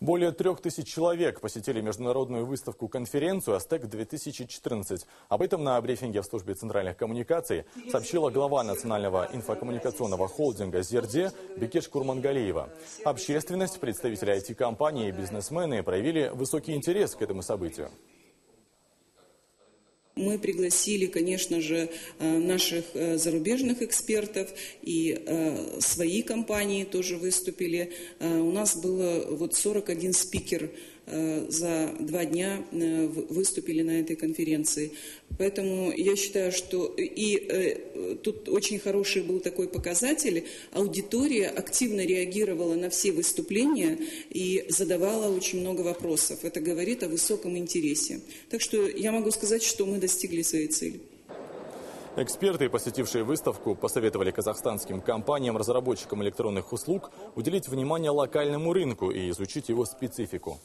Более трех тысяч человек посетили международную выставку-конференцию «ASTEX-2014». Об этом на брифинге в службе центральных коммуникаций сообщила глава национального инфокоммуникационного холдинга «Зерде» Бекеш Курмангалиева. Общественность, представители IT-компаний и бизнесмены проявили высокий интерес к этому событию. Мы пригласили, конечно же, э, наших э, зарубежных экспертов и э, свои компании тоже выступили. У нас было вот 41 спикер за два дня выступили на этой конференции. Поэтому я считаю, что и тут очень хороший был такой показатель. Аудитория активно реагировала на все выступления и задавала очень много вопросов. Это говорит о высоком интересе. Так что я могу сказать, что мы достигли своей цели. Эксперты, посетившие выставку, посоветовали казахстанским компаниям-разработчикам электронных услуг уделить внимание локальному рынку и изучить его специфику.